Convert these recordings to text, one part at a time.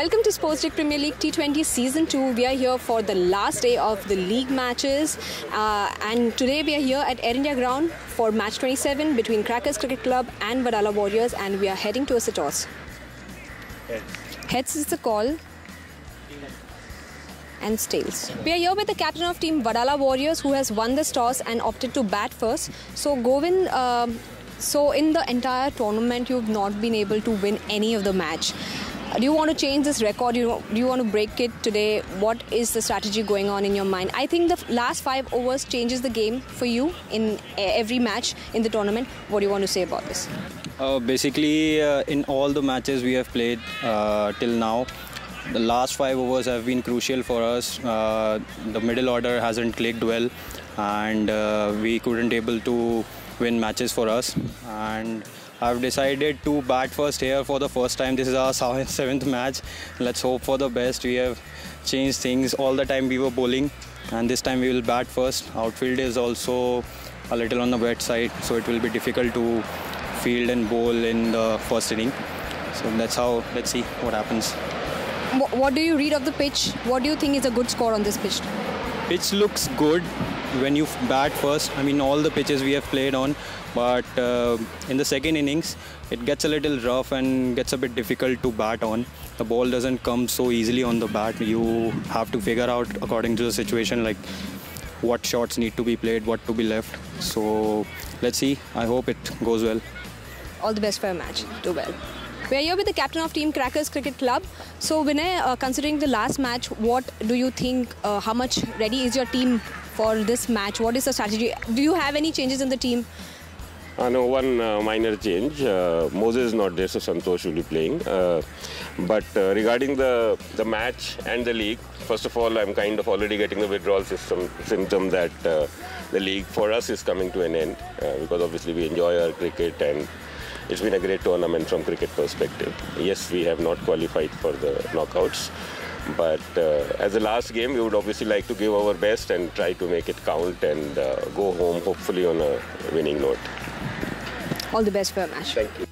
Welcome to SportsJig Premier League T20 Season 2. We are here for the last day of the league matches. Uh, and today we are here at Air India Ground for match 27 between Crackers Cricket Club and Wadala Warriors. And we are heading towards the toss. Heads. Heads is the call. And tails. We are here with the captain of team Wadala Warriors who has won this toss and opted to bat first. So Govind, uh, so in the entire tournament you've not been able to win any of the match do you want to change this record? Do you, do you want to break it today? What is the strategy going on in your mind? I think the last five overs changes the game for you in every match in the tournament. What do you want to say about this? Uh, basically, uh, in all the matches we have played uh, till now, the last five overs have been crucial for us. Uh, the middle order hasn't clicked well, and uh, we couldn't able to win matches for us. And I've decided to bat first here for the first time. This is our seventh match. Let's hope for the best. We have changed things all the time. We were bowling, and this time we will bat first. Outfield is also a little on the wet side, so it will be difficult to field and bowl in the first inning. So that's how. Let's see what happens. What do you read of the pitch? What do you think is a good score on this pitch? Pitch looks good when you bat first. I mean, all the pitches we have played on but uh, in the second innings it gets a little rough and gets a bit difficult to bat on the ball doesn't come so easily on the bat you have to figure out according to the situation like what shots need to be played what to be left so let's see i hope it goes well all the best for your match do well we are here with the captain of Team Crackers Cricket Club. So, Vinay, uh, considering the last match, what do you think? Uh, how much ready is your team for this match? What is the strategy? Do you have any changes in the team? Uh, no, one uh, minor change. Uh, Moses is not there, so Santosh will be playing. Uh, but uh, regarding the the match and the league, first of all, I'm kind of already getting the withdrawal system symptom that uh, the league for us is coming to an end because obviously we enjoy our cricket and it's been a great tournament from cricket perspective. Yes, we have not qualified for the knockouts. But uh, as the last game, we would obviously like to give our best and try to make it count and uh, go home, hopefully, on a winning note. All the best for your match. Thank you.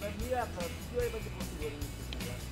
banyak kalau tujuh ada bagi puluh dua kayak.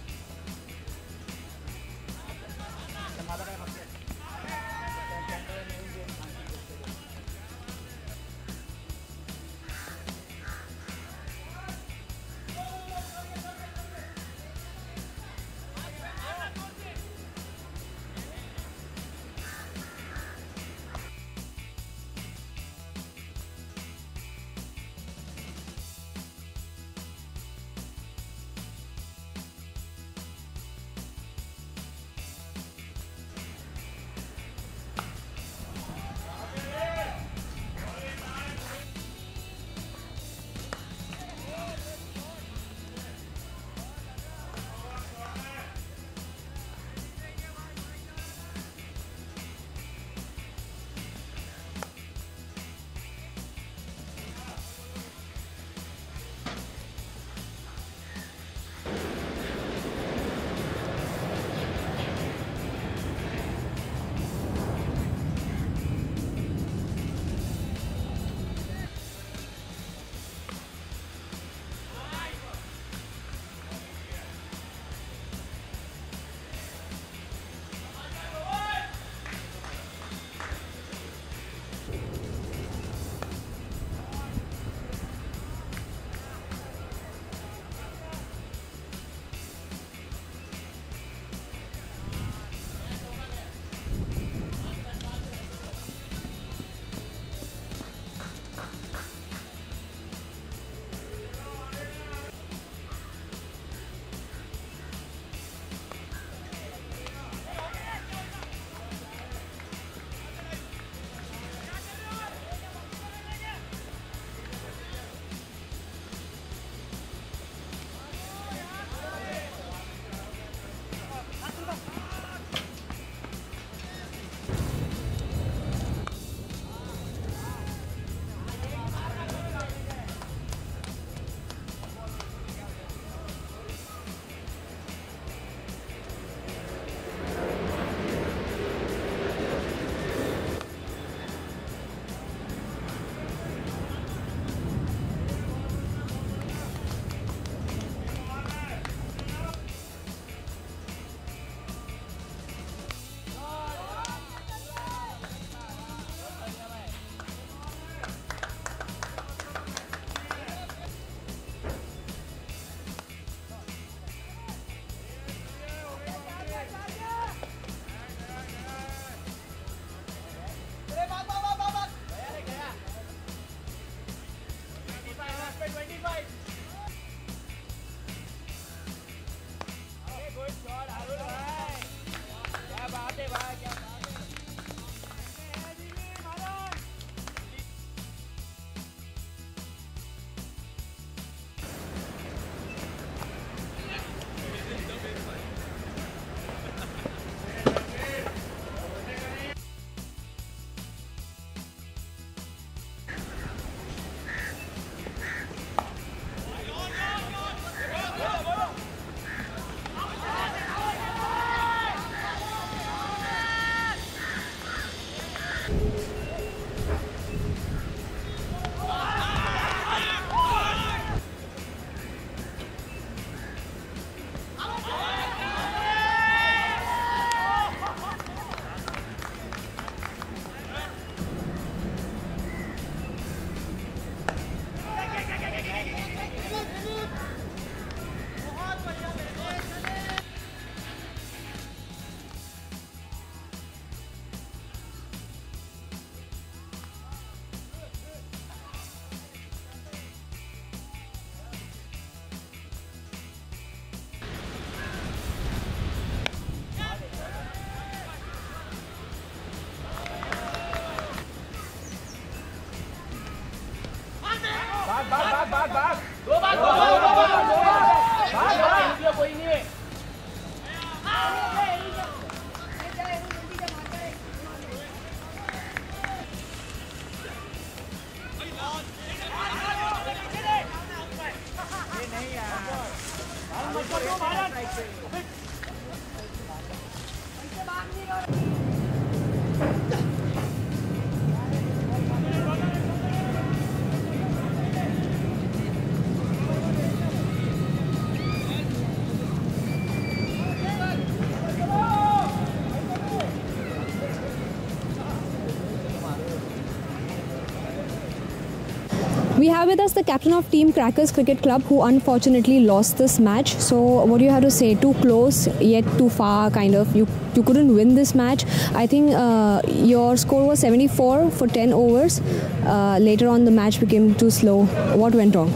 We have with us the captain of Team Crackers Cricket Club who unfortunately lost this match. So, what do you have to say? Too close, yet too far, kind of. You you couldn't win this match. I think uh, your score was 74 for 10 overs. Uh, later on, the match became too slow. What went wrong?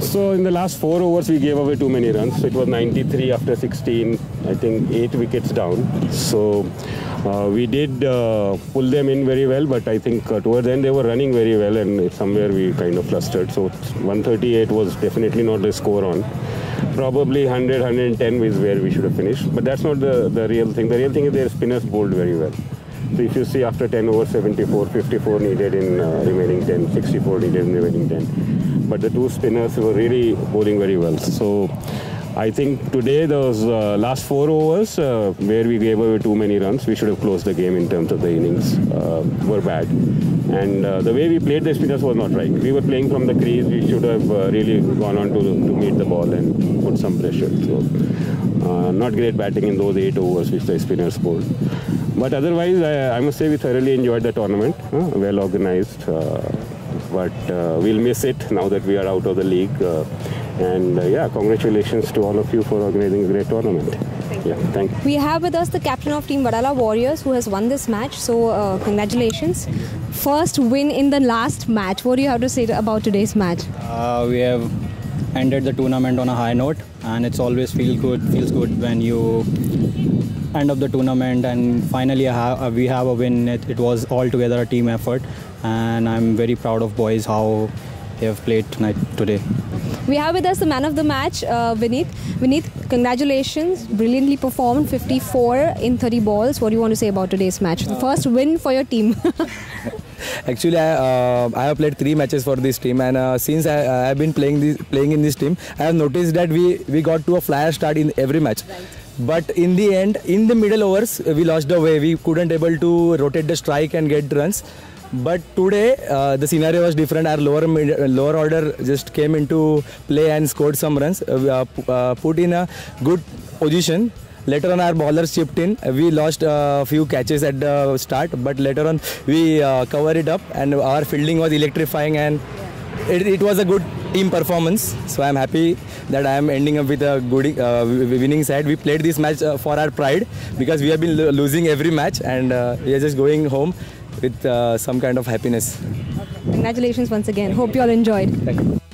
So in the last four overs, we gave away too many runs. So it was 93 after 16. I think eight wickets down. So uh, we did uh, pull them in very well, but I think uh, towards the end they were running very well, and somewhere we kind of flustered. So 138 was definitely not the score on. Probably 100, 110 is where we should have finished. But that's not the, the real thing. The real thing is their spinners bowled very well. So if you see after 10 overs, 74, 54 needed in uh, remaining 10, 64 needed in remaining 10. But the two spinners were really bowling very well. So I think today those uh, last four overs uh, where we gave away too many runs, we should have closed the game in terms of the innings uh, were bad. And uh, the way we played the spinners was not right. We were playing from the crease. We should have uh, really gone on to, to meet the ball and put some pressure. So uh, not great batting in those eight overs which the spinners bowled. But otherwise, I, I must say we thoroughly enjoyed the tournament. well organized but we'll miss it now that we are out of the league. Uh, and uh, yeah, congratulations to all of you for organizing a great tournament. Thank yeah, thank you. We have with us the captain of Team Wadala Warriors who has won this match. So, uh, congratulations. First win in the last match. What do you have to say about today's match? Uh, we have ended the tournament on a high note, and it's always feel good. Feels good when you end of the tournament and finally have, we have a win. It, it was altogether a team effort, and I'm very proud of boys how they have played tonight today. We have with us the man of the match, uh, Vineet. Vineet, congratulations. Brilliantly performed, 54 in 30 balls. What do you want to say about today's match? The first win for your team. Actually, I, uh, I have played three matches for this team, and uh, since I, I, have been playing this, playing in this team, I have noticed that we, we got to a flyer start in every match. Right. But in the end, in the middle overs, we lost the way. We couldn't able to rotate the strike and get runs. But today uh, the scenario was different. Our lower lower order just came into play and scored some runs. Uh, uh, put in a good position. Later on, our bowlers chipped in. We lost a few catches at the start, but later on we uh, covered it up, and our fielding was electrifying, and it, it was a good team performance. So I'm happy that I am ending up with a good uh, winning side. We played this match uh, for our pride because we have been lo losing every match, and uh, we are just going home with uh, some kind of happiness. Congratulations once again. Hope you all enjoyed.